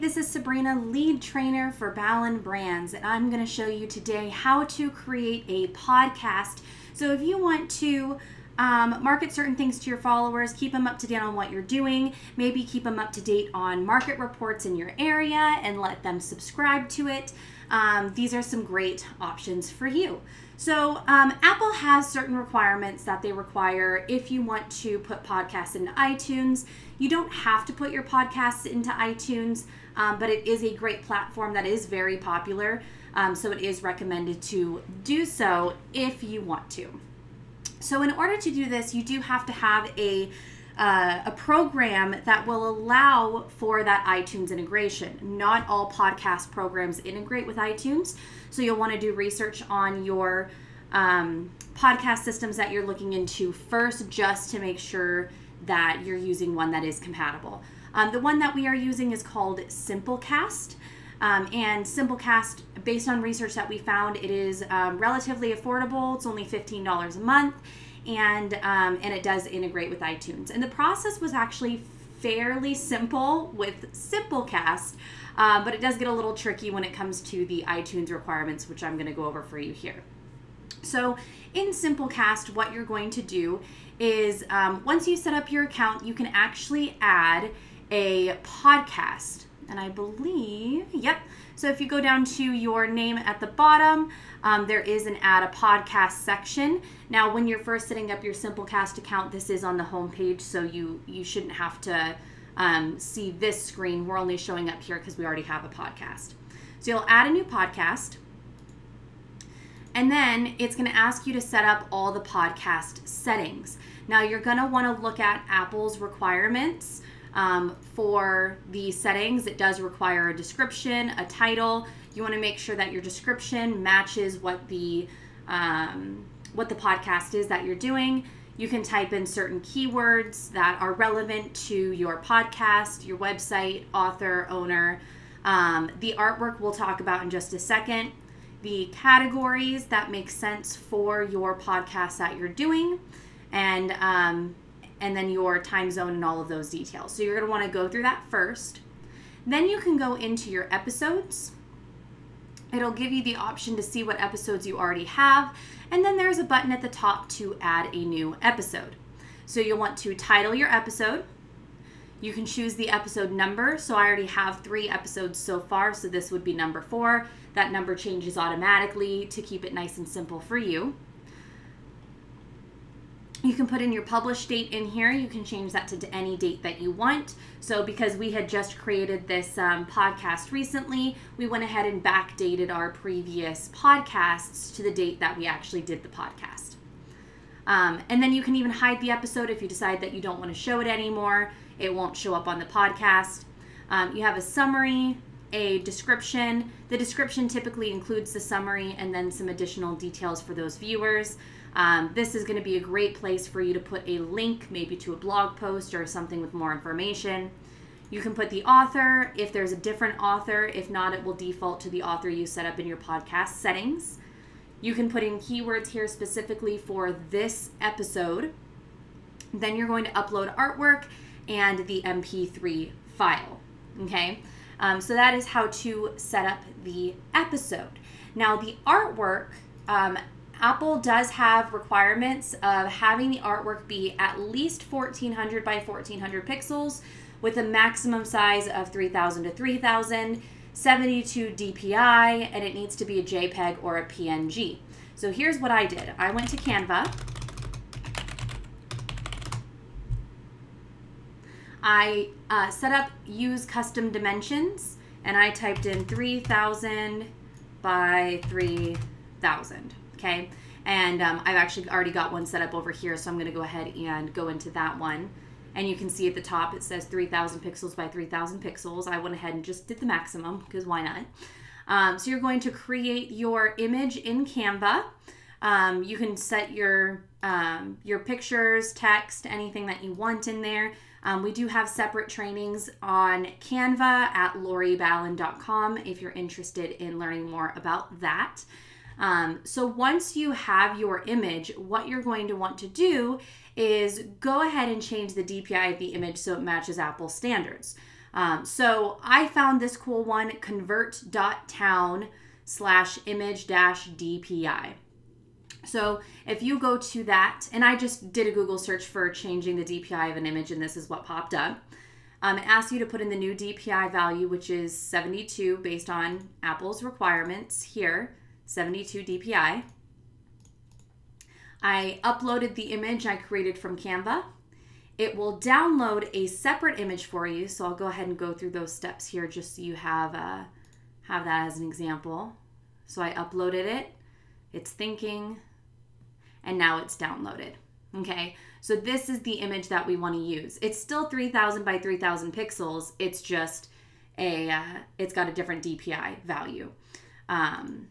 this is Sabrina, lead trainer for Ballen Brands, and I'm going to show you today how to create a podcast. So if you want to um, market certain things to your followers, keep them up to date on what you're doing, maybe keep them up to date on market reports in your area and let them subscribe to it. Um, these are some great options for you. So, um, Apple has certain requirements that they require if you want to put podcasts into iTunes. You don't have to put your podcasts into iTunes, um, but it is a great platform that is very popular. Um, so, it is recommended to do so if you want to. So, in order to do this, you do have to have a uh, a program that will allow for that iTunes integration. Not all podcast programs integrate with iTunes, so you'll want to do research on your um, podcast systems that you're looking into first, just to make sure that you're using one that is compatible. Um, the one that we are using is called Simplecast. Um, and Simplecast, based on research that we found, it is um, relatively affordable. It's only $15 a month and um, and it does integrate with iTunes. And the process was actually fairly simple with Simplecast, uh, but it does get a little tricky when it comes to the iTunes requirements, which I'm going to go over for you here. So in Simplecast, what you're going to do is um, once you set up your account, you can actually add a podcast. And I believe, yep. So if you go down to your name at the bottom, um, there is an add a podcast section. Now, when you're first setting up your Simplecast account, this is on the home page, so you you shouldn't have to um, see this screen. We're only showing up here because we already have a podcast. So you'll add a new podcast. And then it's going to ask you to set up all the podcast settings. Now, you're going to want to look at Apple's requirements um, for the settings. It does require a description, a title. You want to make sure that your description matches what the um, what the podcast is that you're doing. You can type in certain keywords that are relevant to your podcast, your website, author, owner. Um, the artwork we'll talk about in just a second. The categories that make sense for your podcast that you're doing, and um, and then your time zone and all of those details. So you're going to want to go through that first. Then you can go into your episodes It'll give you the option to see what episodes you already have, and then there's a button at the top to add a new episode. So you'll want to title your episode. You can choose the episode number. So I already have three episodes so far, so this would be number four. That number changes automatically to keep it nice and simple for you. You can put in your published date in here. You can change that to any date that you want. So, because we had just created this um, podcast recently, we went ahead and backdated our previous podcasts to the date that we actually did the podcast. Um, and then you can even hide the episode if you decide that you don't want to show it anymore. It won't show up on the podcast. Um, you have a summary, a description. The description typically includes the summary and then some additional details for those viewers. Um, this is going to be a great place for you to put a link, maybe to a blog post or something with more information. You can put the author if there's a different author. If not, it will default to the author you set up in your podcast settings. You can put in keywords here specifically for this episode. Then you're going to upload artwork and the MP3 file. Okay, um, so that is how to set up the episode. Now, the artwork, um, Apple does have requirements of having the artwork be at least 1400 by 1400 pixels with a maximum size of 3000 to 3000, 72 DPI, and it needs to be a JPEG or a PNG. So here's what I did. I went to Canva. I uh, set up use custom dimensions and I typed in 3000 by 3000 okay? And um, I've actually already got one set up over here, so I'm going to go ahead and go into that one. And you can see at the top it says 3000 pixels by 3000 pixels. I went ahead and just did the maximum because why not? Um, so you're going to create your image in Canva. Um, you can set your um, your pictures, text, anything that you want in there. Um, we do have separate trainings on Canva at loriballen.com if you're interested in learning more about that. Um, so once you have your image, what you're going to want to do is go ahead and change the DPI of the image so it matches Apple standards. Um, so I found this cool one, convert.town slash image dash DPI. So if you go to that, and I just did a Google search for changing the DPI of an image, and this is what popped up. Um, it asks you to put in the new DPI value, which is 72 based on Apple's requirements here, 72 DPI. I uploaded the image I created from Canva. It will download a separate image for you. So I'll go ahead and go through those steps here just so you have, uh, have that as an example. So I uploaded it, it's thinking, and now it's downloaded. Okay, so this is the image that we want to use. It's still 3000 by 3000 pixels. It's just a, uh, it's got a different DPI value. Um,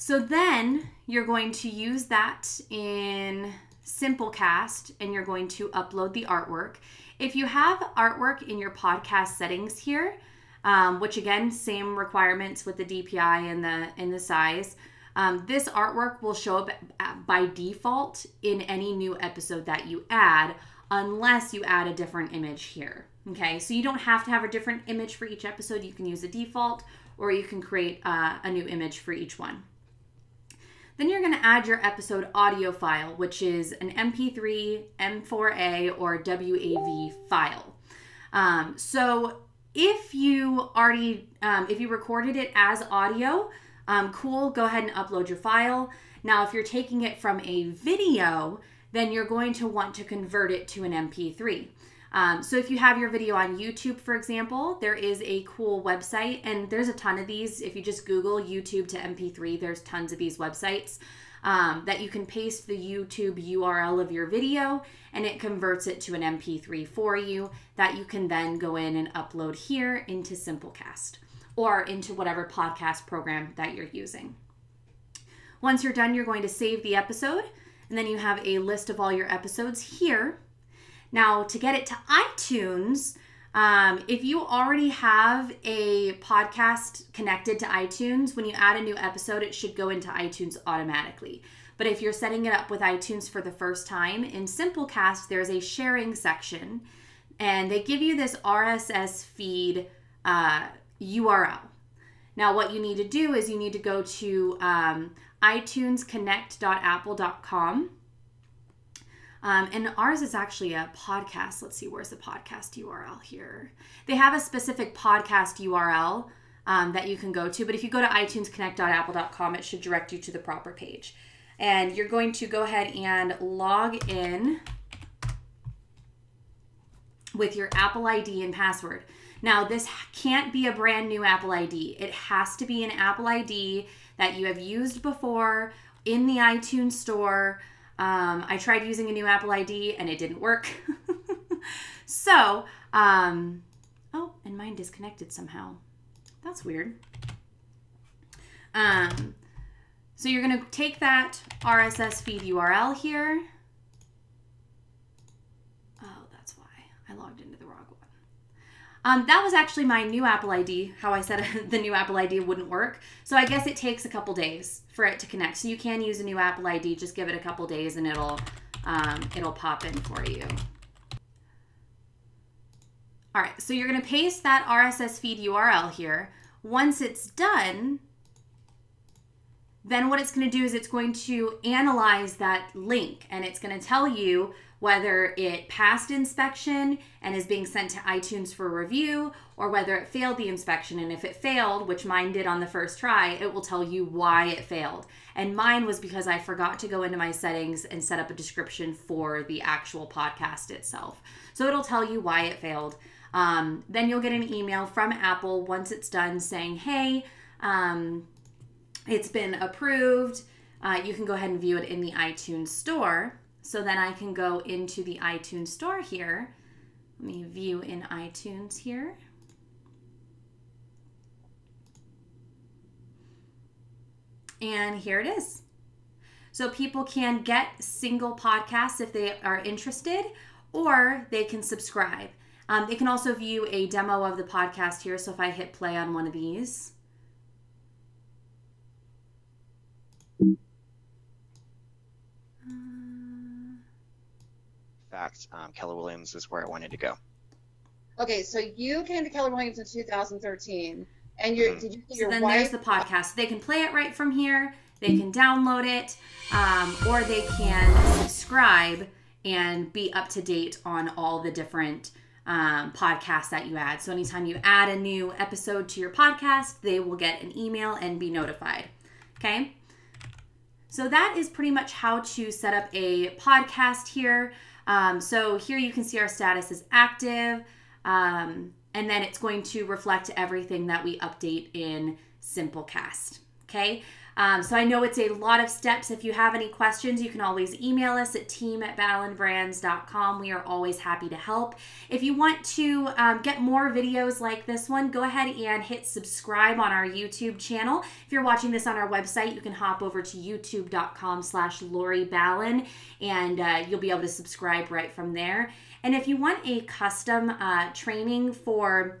so then you're going to use that in Simplecast and you're going to upload the artwork. If you have artwork in your podcast settings here, um, which again, same requirements with the DPI and the and the size. Um, this artwork will show up by default in any new episode that you add, unless you add a different image here. Okay, so you don't have to have a different image for each episode. You can use a default, or you can create uh, a new image for each one. Then you're going to add your episode audio file, which is an MP3, M4A, or WAV file. Um, so if you already, um, if you recorded it as audio, um, cool, go ahead and upload your file. Now, if you're taking it from a video, then you're going to want to convert it to an MP3. Um, so if you have your video on YouTube, for example, there is a cool website, and there's a ton of these. If you just Google YouTube to MP3, there's tons of these websites um, that you can paste the YouTube URL of your video, and it converts it to an MP3 for you that you can then go in and upload here into Simplecast or into whatever podcast program that you're using. Once you're done, you're going to save the episode, and then you have a list of all your episodes here now, to get it to iTunes, um, if you already have a podcast connected to iTunes, when you add a new episode, it should go into iTunes automatically. But if you're setting it up with iTunes for the first time, in Simplecast, there's a sharing section, and they give you this RSS feed uh, URL. Now, what you need to do is you need to go to um, itunesconnect.apple.com um, and ours is actually a podcast. Let's see, where's the podcast URL here? They have a specific podcast URL um, that you can go to, but if you go to itunesconnect.apple.com, it should direct you to the proper page. And you're going to go ahead and log in with your Apple ID and password. Now, this can't be a brand new Apple ID. It has to be an Apple ID that you have used before in the iTunes store um, I tried using a new Apple ID and it didn't work. so, um, oh, and mine disconnected somehow. That's weird. Um, so you're going to take that RSS feed URL here. Oh, that's why I logged one. Um, that was actually my new Apple ID, how I said the new Apple ID wouldn't work. So I guess it takes a couple days for it to connect. So you can use a new Apple ID, just give it a couple days and it'll, um, it'll pop in for you. All right, so you're gonna paste that RSS feed URL here. Once it's done, then what it's going to do is it's going to analyze that link and it's going to tell you whether it passed inspection and is being sent to iTunes for review or whether it failed the inspection. And if it failed, which mine did on the first try, it will tell you why it failed. And mine was because I forgot to go into my settings and set up a description for the actual podcast itself. So it'll tell you why it failed. Um, then you'll get an email from Apple once it's done saying, hey, um, it's been approved. Uh, you can go ahead and view it in the iTunes store. So then I can go into the iTunes store here. Let me view in iTunes here. And here it is. So people can get single podcasts if they are interested, or they can subscribe. Um, they can also view a demo of the podcast here. So if I hit play on one of these, fact, um, Keller Williams is where I wanted to go. Okay, so you came to Keller Williams in 2013, and your Mhm. did you see So your then wife? there's the podcast. They can play it right from here. They can download it, um, or they can subscribe and be up to date on all the different um, podcasts that you add. So anytime you add a new episode to your podcast, they will get an email and be notified. Okay. So that is pretty much how to set up a podcast here. Um, so here you can see our status is active, um, and then it's going to reflect everything that we update in Simplecast. Okay. Um, so I know it's a lot of steps. If you have any questions, you can always email us at team at ballenbrands.com. We are always happy to help. If you want to um, get more videos like this one, go ahead and hit subscribe on our YouTube channel. If you're watching this on our website, you can hop over to youtube.com slash Lori Ballen and uh, you'll be able to subscribe right from there. And if you want a custom uh, training for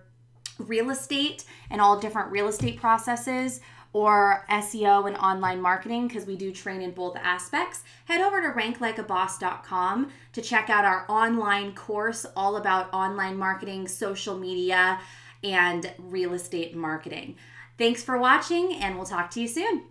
real estate and all different real estate processes or SEO and online marketing because we do train in both aspects, head over to ranklikeaboss.com to check out our online course all about online marketing, social media, and real estate marketing. Thanks for watching, and we'll talk to you soon.